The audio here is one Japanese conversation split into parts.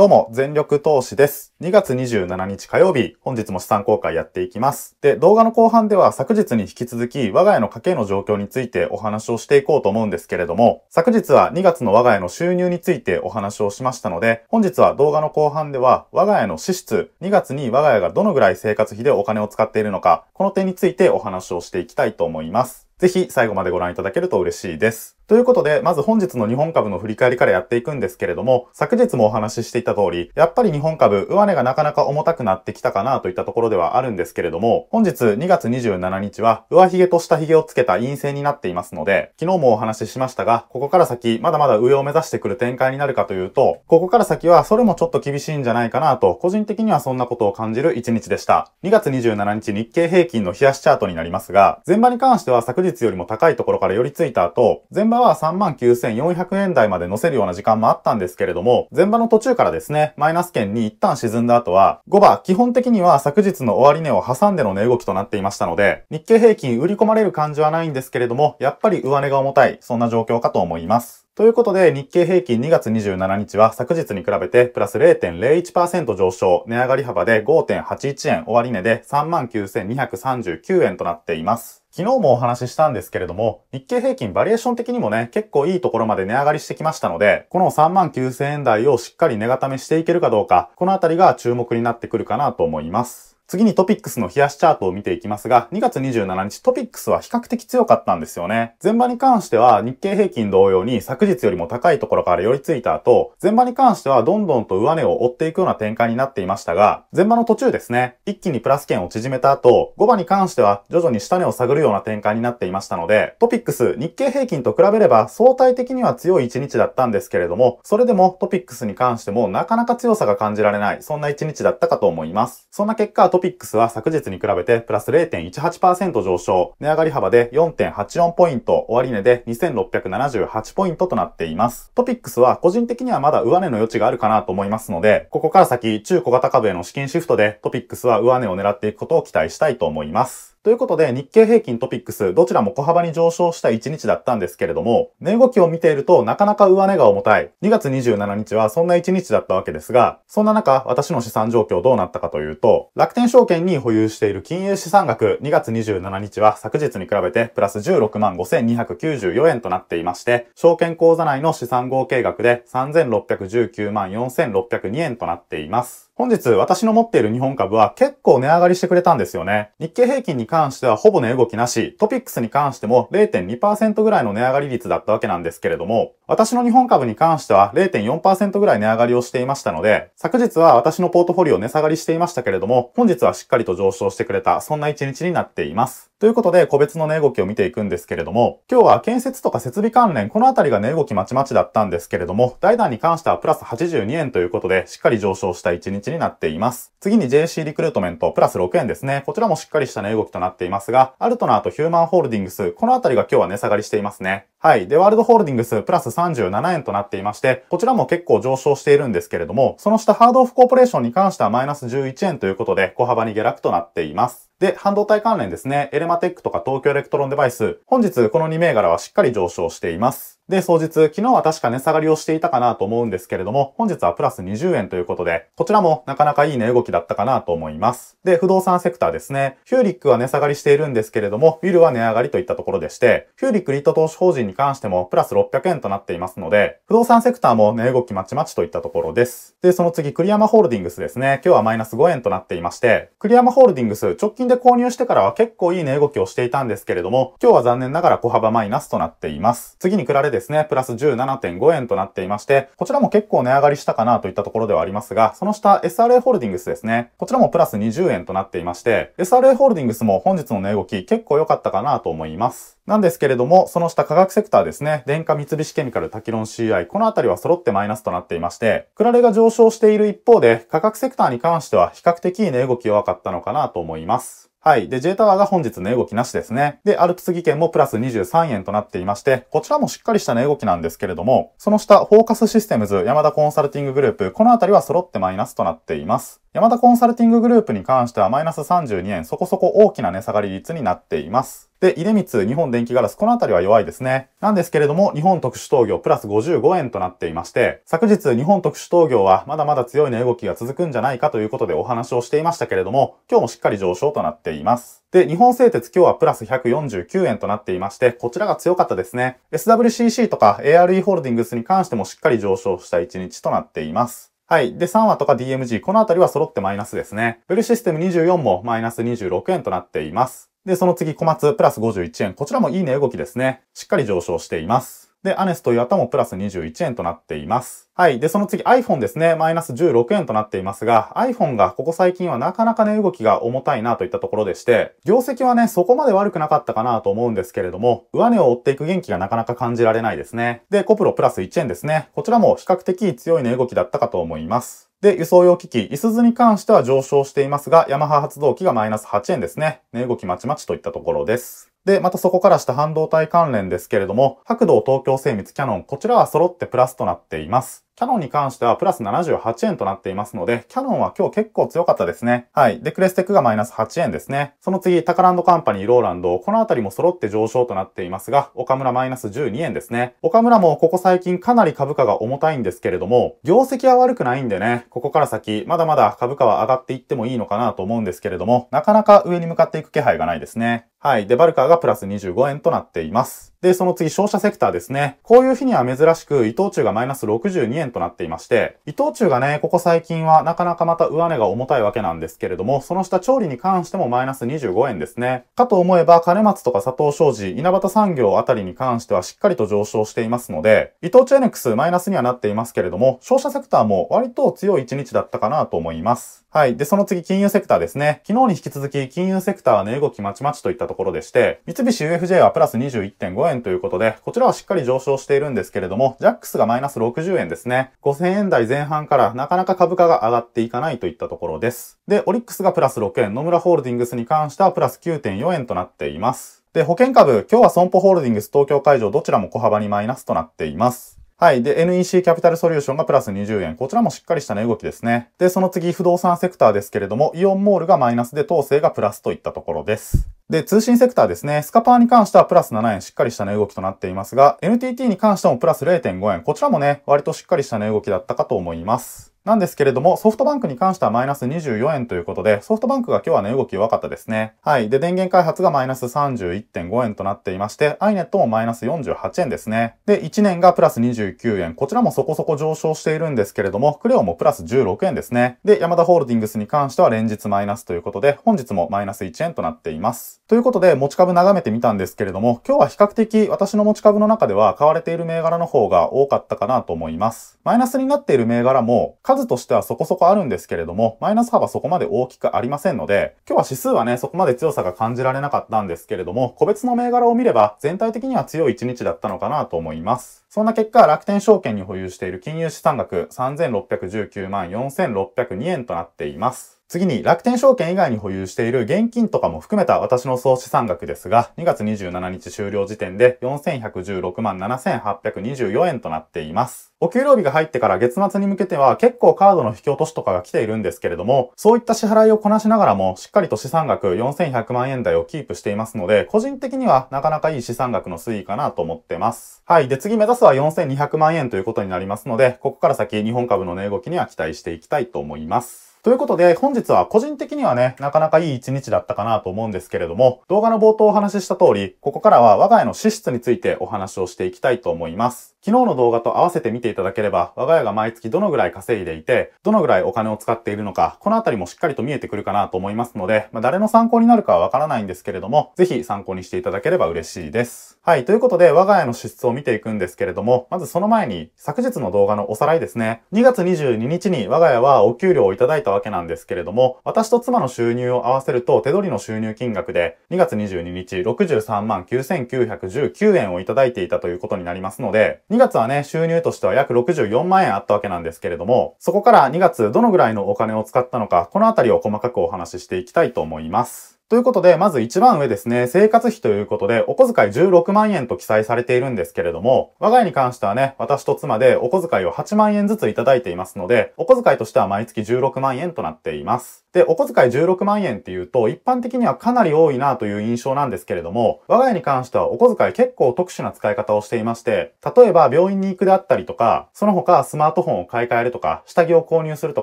どうも、全力投資です。2月27日火曜日、本日も資産公開やっていきます。で、動画の後半では昨日に引き続き、我が家の家計の状況についてお話をしていこうと思うんですけれども、昨日は2月の我が家の収入についてお話をしましたので、本日は動画の後半では、我が家の支出、2月に我が家がどのぐらい生活費でお金を使っているのか、この点についてお話をしていきたいと思います。ぜひ最後までご覧いただけると嬉しいです。ということで、まず本日の日本株の振り返りからやっていくんですけれども、昨日もお話ししていた通り、やっぱり日本株、上値がなかなか重たくなってきたかなといったところではあるんですけれども、本日2月27日は、上髭と下髭をつけた陰線になっていますので、昨日もお話ししましたが、ここから先、まだまだ上を目指してくる展開になるかというと、ここから先はそれもちょっと厳しいんじゃないかなと、個人的にはそんなことを感じる1日でした。2月27日日経平均の冷やしチャートになりますが、前場に関しては昨日よりも高いところから寄り付いた後、前場は3万9400円台まで乗せるような時間もあったんですけれども、前場の途中からですね、マイナス圏に一旦沈んだ後は、5場、基本的には昨日の終値を挟んでの値動きとなっていましたので、日経平均売り込まれる感じはないんですけれども、やっぱり上値が重たい、そんな状況かと思います。ということで、日経平均2月27日は昨日に比べてプラス0.01%上昇、値上がり幅で5.81円、終値で39,239円となっています。昨日もお話ししたんですけれども、日経平均バリュエーション的にもね、結構いいところまで値上がりしてきましたので、この3万9000円台をしっかり値固めしていけるかどうか、このあたりが注目になってくるかなと思います。次にトピックスの日足チャートを見ていきますが、2月27日トピックスは比較的強かったんですよね。前場に関しては日経平均同様に昨日よりも高いところから寄り付いた後、前場に関してはどんどんと上値を追っていくような展開になっていましたが、前場の途中ですね、一気にプラス圏を縮めた後、後場に関しては徐々に下値を探るような展開になっていましたので、トピックス、日経平均と比べれば相対的には強い1日だったんですけれども、それでもトピックスに関してもなかなか強さが感じられない、そんな1日だったかと思います。そんな結果、トピックスは昨日に比べてプラス0.18%上昇、値上がり幅で4.84ポイント、終値で2678ポイントとなっています。トピックスは個人的にはまだ上値の余地があるかなと思いますので、ここから先中小型株への資金シフトでトピックスは上値を狙っていくことを期待したいと思います。ということで、日経平均トピックス、どちらも小幅に上昇した1日だったんですけれども、値動きを見ているとなかなか上値が重たい。2月27日はそんな1日だったわけですが、そんな中、私の資産状況どうなったかというと、楽天証券に保有している金融資産額、2月27日は昨日に比べてプラス16万5294円となっていまして、証券口座内の資産合計額で3619万4602円となっています。本日私の持っている日本株は結構値上がりしてくれたんですよね。日経平均に関してはほぼ値動きなし、トピックスに関しても0.2%ぐらいの値上がり率だったわけなんですけれども、私の日本株に関しては0.4%ぐらい値上がりをしていましたので、昨日は私のポートフォリオ値下がりしていましたけれども、本日はしっかりと上昇してくれた、そんな一日になっています。ということで、個別の値動きを見ていくんですけれども、今日は建設とか設備関連、このあたりが値動きまちまちだったんですけれども、大弾に関してはプラス82円ということで、しっかり上昇した1日になっています。次に JC リクルートメント、プラス6円ですね。こちらもしっかりした値動きとなっていますが、アルトナーとヒューマンホールディングス、このあたりが今日は値下がりしていますね。はい。で、ワールドホールディングスプラス37円となっていまして、こちらも結構上昇しているんですけれども、その下ハードオフコーポレーションに関してはマイナス11円ということで、小幅に下落となっています。で、半導体関連ですね。エレマテックとか東京エレクトロンデバイス。本日この2銘柄はしっかり上昇しています。で、当日、昨日は確か値下がりをしていたかなと思うんですけれども、本日はプラス20円ということで、こちらもなかなかいい値動きだったかなと思います。で、不動産セクターですね。ヒューリックは値下がりしているんですけれども、ウィルは値上がりといったところでして、ヒューリックリット投資法人に関してもプラス600円となっていますので、不動産セクターも値動きまちまちといったところです。で、その次、クリヤマホールディングスですね。今日はマイナス5円となっていまして、クリアマホールディングス直近で購入してからは結構いい値動きをしていたんですけれども、今日は残念ながら小幅マイナスとなっています。次にクラレですですね、プラス17.5円となっていまして、こちらも結構値上がりしたかなといったところではありますが、その下 SRA ホールディングスですね。こちらもプラス20円となっていまして、SRA ホールディングスも本日の値動き結構良かったかなと思います。なんですけれども、その下価格セクターですね。電化三菱ケミカルタキロン CI、このあたりは揃ってマイナスとなっていまして、クラレが上昇している一方で、価格セクターに関しては比較的値動き弱かったのかなと思います。はい。で、J タワーが本日値動きなしですね。で、アルプス技研もプラス23円となっていまして、こちらもしっかりした値動きなんですけれども、その下、フォーカスシステムズ、ヤマダコンサルティンググループ、このあたりは揃ってマイナスとなっています。ヤマダコンサルティンググループに関してはマイナス32円、そこそこ大きな値下がり率になっています。で、出光、日本電気ガラス、このあたりは弱いですね。なんですけれども、日本特殊陶業プラス55円となっていまして、昨日日本特殊陶業はまだまだ強い値動きが続くんじゃないかということでお話をしていましたけれども、今日もしっかり上昇となっています。で、日本製鉄今日はプラス149円となっていまして、こちらが強かったですね。SWCC とか ARE ホールディングスに関してもしっかり上昇した1日となっています。はい。で、3話とか DMG、このあたりは揃ってマイナスですね。フルシステム24もマイナス26円となっています。で、その次、小松プラス51円。こちらもいい値動きですね。しっかり上昇しています。で、アネスと岩田もプラス21円となっています。はい。で、その次 iPhone ですね。マイナス16円となっていますが、iPhone がここ最近はなかなか値動きが重たいなといったところでして、業績はね、そこまで悪くなかったかなと思うんですけれども、上値を追っていく元気がなかなか感じられないですね。で、コプロプラス1円ですね。こちらも比較的強い値動きだったかと思います。で、輸送用機器、イスズに関しては上昇していますが、ヤマハ発動機がマイナス8円ですね。値動きまちまちといったところです。で、またそこからした半導体関連ですけれども、白道東京精密キャノン、こちらは揃ってプラスとなっています。キャノンに関してはプラス78円となっていますので、キャノンは今日結構強かったですね。はい。で、クレステックがマイナス8円ですね。その次、タカランドカンパニー、ローランド、このあたりも揃って上昇となっていますが、岡村マイナス12円ですね。岡村もここ最近かなり株価が重たいんですけれども、業績は悪くないんでね、ここから先、まだまだ株価は上がっていってもいいのかなと思うんですけれども、なかなか上に向かっていく気配がないですね。はい。で、バルカーがプラス25円となっています。で、その次、商社セクターですね。こういう日には珍しく、伊藤忠がマイナス62円となっていまして、伊藤忠がね、ここ最近はなかなかまた上値が重たいわけなんですけれども、その下調理に関してもマイナス25円ですね。かと思えば、金松とか佐藤商事、稲畑産業あたりに関してはしっかりと上昇していますので、伊藤忠エネックスマイナスにはなっていますけれども、商社セクターも割と強い一日だったかなと思います。はい。で、その次、金融セクターですね。昨日に引き続き、金融セクターは値動きまちまちといったところでして、三菱 UFJ はプラス21.5円ということで、こちらはしっかり上昇しているんですけれども、ジャックスがマイナス60円ですね。5000円台前半からなかなか株価が上がっていかないといったところです。で、オリックスがプラス6円、野村ホールディングスに関してはプラス9.4円となっています。で、保険株、今日は損保ホールディングス東京会場どちらも小幅にマイナスとなっています。はい。で、NEC キャピタルソリューションがプラス20円。こちらもしっかりした値動きですね。で、その次、不動産セクターですけれども、イオンモールがマイナスで、統制がプラスといったところです。で、通信セクターですね。スカパーに関してはプラス7円しっかりした値動きとなっていますが、NTT に関してもプラス0.5円。こちらもね、割としっかりした値動きだったかと思います。なんですけれども、ソフトバンクに関してはマイナス24円ということで、ソフトバンクが今日は値動き弱かったですね。はい。で、電源開発がマイナス31.5円となっていまして、アイネットもマイナス48円ですね。で、1年がプラス29円。こちらもそこそこ上昇しているんですけれども、クレオもプラス16円ですね。で、ヤマダホールディングスに関しては連日マイナスということで、本日もマイナス1円となっています。ということで、持ち株眺めてみたんですけれども、今日は比較的私の持ち株の中では買われている銘柄の方が多かったかなと思います。マイナスになっている銘柄も、数としてはそこそこあるんですけれども、マイナス幅そこまで大きくありませんので、今日は指数はね、そこまで強さが感じられなかったんですけれども、個別の銘柄を見れば全体的には強い一日だったのかなと思います。そんな結果、楽天証券に保有している金融資産額3619万4602円となっています。次に楽天証券以外に保有している現金とかも含めた私の総資産額ですが、2月27日終了時点で4116万7824円となっています。お給料日が入ってから月末に向けては結構カードの引き落としとかが来ているんですけれども、そういった支払いをこなしながらもしっかりと資産額4100万円台をキープしていますので、個人的にはなかなかいい資産額の推移かなと思ってます。はい。で、次目指すは4200万円ということになりますので、ここから先日本株の値動きには期待していきたいと思います。ということで、本日は個人的にはね、なかなかいい一日だったかなと思うんですけれども、動画の冒頭お話しした通り、ここからは我が家の資質についてお話をしていきたいと思います。昨日の動画と合わせて見ていただければ、我が家が毎月どのぐらい稼いでいて、どのぐらいお金を使っているのか、このあたりもしっかりと見えてくるかなと思いますので、まあ、誰の参考になるかはわからないんですけれども、ぜひ参考にしていただければ嬉しいです。はい、ということで、我が家の支出を見ていくんですけれども、まずその前に、昨日の動画のおさらいですね。2月22日に我が家はお給料をいただいたわけなんですけれども、私と妻の収入を合わせると手取りの収入金額で、2月22日63万9919円をいただいていたということになりますので、2月はね、収入としては約64万円あったわけなんですけれども、そこから2月どのぐらいのお金を使ったのか、このあたりを細かくお話ししていきたいと思います。ということで、まず一番上ですね、生活費ということで、お小遣い16万円と記載されているんですけれども、我が家に関してはね、私と妻でお小遣いを8万円ずついただいていますので、お小遣いとしては毎月16万円となっています。で、お小遣い16万円っていうと、一般的にはかなり多いなという印象なんですけれども、我が家に関してはお小遣い結構特殊な使い方をしていまして、例えば病院に行くであったりとか、その他スマートフォンを買い替えるとか、下着を購入すると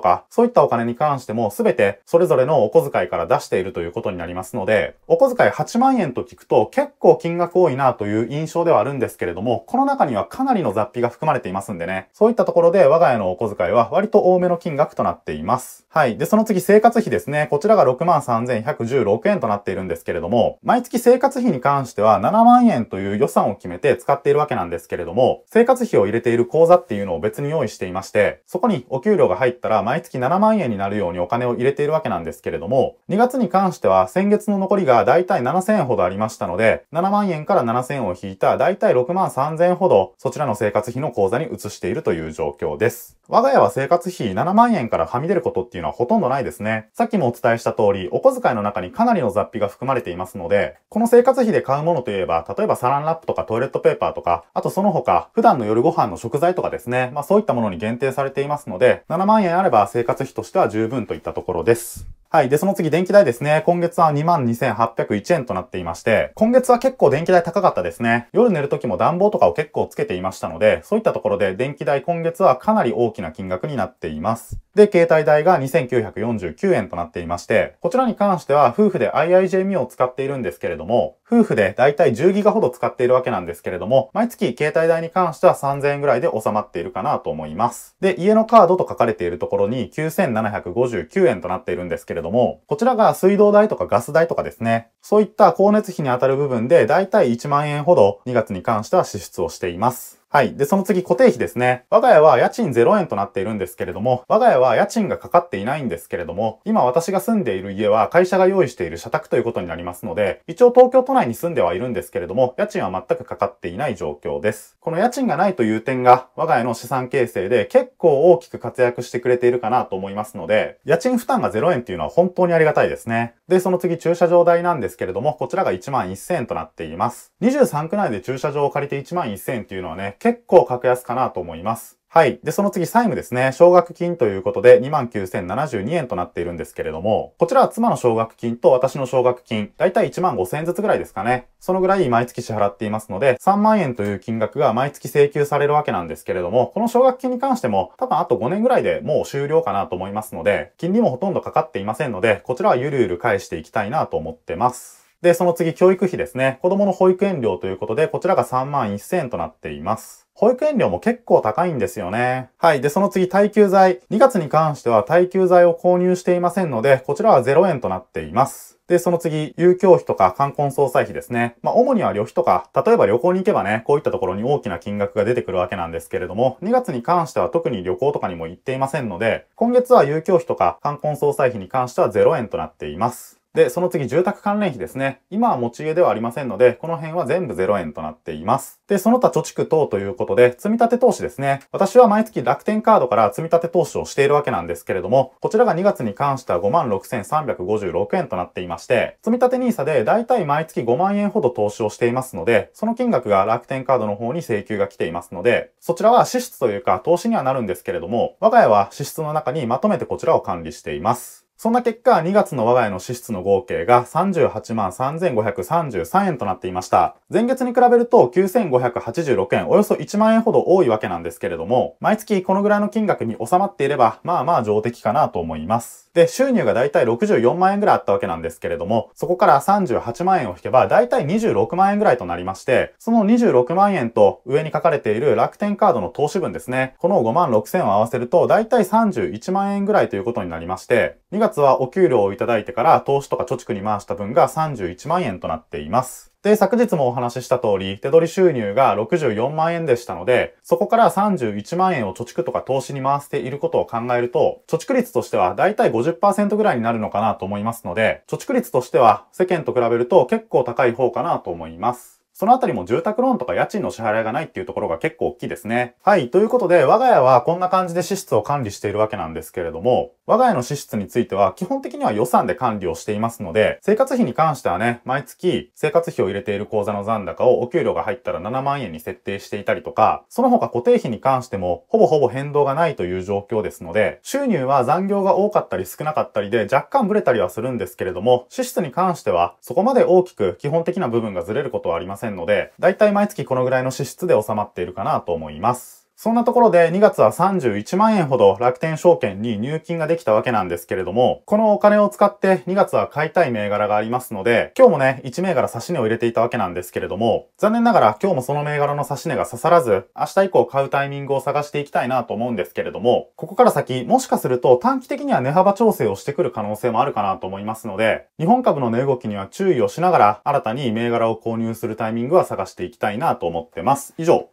か、そういったお金に関しても全てそれぞれのお小遣いから出しているということになりますますので、お小遣い8万円と聞くと結構金額多いなという印象ではあるんですけれども、この中にはかなりの雑費が含まれていますんでね、そういったところで我が家のお小遣いは割と多めの金額となっています。はい。で、その次生活費ですね。こちらが63,116円となっているんですけれども、毎月生活費に関しては7万円という予算を決めて使っているわけなんですけれども、生活費を入れている口座っていうのを別に用意していまして、そこにお給料が入ったら毎月7万円になるようにお金を入れているわけなんですけれども、2月に関しては先月の残りがだいたい7000円ほどありましたので、7万円から7000円を引いただいたい6万3000円ほどそちらの生活費の口座に移しているという状況です。我が家は生活費7万円からはみ出ることっていうのはほとんどないですね。さっきもお伝えした通り、お小遣いの中にかなりの雑費が含まれていますので、この生活費で買うものといえば、例えばサランラップとかトイレットペーパーとか、あとその他、普段の夜ご飯の食材とかですね、まあそういったものに限定されていますので、7万円あれば生活費としては十分といったところです。はい。で、その次、電気代ですね。今月は22,801円となっていまして、今月は結構電気代高かったですね。夜寝る時も暖房とかを結構つけていましたので、そういったところで電気代今月はかなり大きな金額になっています。で、携帯代が2,949円となっていまして、こちらに関しては夫婦で iijm を使っているんですけれども、夫婦でだいたい10ギガほど使っているわけなんですけれども、毎月携帯代に関しては3000円ぐらいで収まっているかなと思います。で、家のカードと書かれているところに9759円となっているんですけれども、こちらが水道代とかガス代とかですね、そういった光熱費に当たる部分でだいたい1万円ほど2月に関しては支出をしています。はい。で、その次、固定費ですね。我が家は家賃0円となっているんですけれども、我が家は家賃がかかっていないんですけれども、今私が住んでいる家は会社が用意している社宅ということになりますので、一応東京都内に住んではいるんですけれども、家賃は全くかかっていない状況です。この家賃がないという点が、我が家の資産形成で結構大きく活躍してくれているかなと思いますので、家賃負担が0円っていうのは本当にありがたいですね。で、その次、駐車場代なんですけれども、こちらが1万1000円となっています。23区内で駐車場を借りて1万1000円っていうのはね、結構格安かなと思います。はい。で、その次、債務ですね。奨学金ということで、29,072円となっているんですけれども、こちらは妻の奨学金と私の奨学金、だいたい1万5千円ずつぐらいですかね。そのぐらい毎月支払っていますので、3万円という金額が毎月請求されるわけなんですけれども、この奨学金に関しても、多分あと5年ぐらいでもう終了かなと思いますので、金利もほとんどかかっていませんので、こちらはゆるゆる返していきたいなと思ってます。で、その次、教育費ですね。子供の保育園料ということで、こちらが3万1000円となっています。保育園料も結構高いんですよね。はい。で、その次、耐久財。2月に関しては耐久財を購入していませんので、こちらは0円となっています。で、その次、有教費とか冠婚葬祭費ですね。まあ、主には旅費とか、例えば旅行に行けばね、こういったところに大きな金額が出てくるわけなんですけれども、2月に関しては特に旅行とかにも行っていませんので、今月は有教費とか冠婚葬祭費に関しては0円となっています。で、その次、住宅関連費ですね。今は持ち家ではありませんので、この辺は全部0円となっています。で、その他貯蓄等ということで、積立投資ですね。私は毎月楽天カードから積立投資をしているわけなんですけれども、こちらが2月に関しては56,356円となっていまして、積立 NISA でだいたい毎月5万円ほど投資をしていますので、その金額が楽天カードの方に請求が来ていますので、そちらは支出というか投資にはなるんですけれども、我が家は支出の中にまとめてこちらを管理しています。そんな結果、2月の我が家の支出の合計が38万3533円となっていました。前月に比べると9586円、およそ1万円ほど多いわけなんですけれども、毎月このぐらいの金額に収まっていれば、まあまあ上出来かなと思います。で、収入がだいたい64万円ぐらいあったわけなんですけれども、そこから38万円を引けば、だいたい26万円ぐらいとなりまして、その26万円と上に書かれている楽天カードの投資分ですね。この5万6千を合わせると、だいたい31万円ぐらいということになりまして、2月はお給料をいただいてから投資とか貯蓄に回した分が31万円となっています。で、昨日もお話しした通り、手取り収入が64万円でしたので、そこから31万円を貯蓄とか投資に回していることを考えると、貯蓄率としてはだいたい50%ぐらいになるのかなと思いますので、貯蓄率としては世間と比べると結構高い方かなと思います。そのあたりも住宅ローンとか家賃の支払いがないっていうところが結構大きいですね。はい。ということで、我が家はこんな感じで支出を管理しているわけなんですけれども、我が家の支出については基本的には予算で管理をしていますので、生活費に関してはね、毎月生活費を入れている口座の残高をお給料が入ったら7万円に設定していたりとか、その他固定費に関してもほぼほぼ変動がないという状況ですので、収入は残業が多かったり少なかったりで若干ブレたりはするんですけれども、支出に関してはそこまで大きく基本的な部分がずれることはありませんせんので、だいたい毎月このぐらいの支出で収まっているかなと思います。そんなところで2月は31万円ほど楽天証券に入金ができたわけなんですけれども、このお金を使って2月は買いたい銘柄がありますので、今日もね、1銘柄差し値を入れていたわけなんですけれども、残念ながら今日もその銘柄の差し値が刺さらず、明日以降買うタイミングを探していきたいなと思うんですけれども、ここから先、もしかすると短期的には値幅調整をしてくる可能性もあるかなと思いますので、日本株の値動きには注意をしながら、新たに銘柄を購入するタイミングは探していきたいなと思ってます。以上、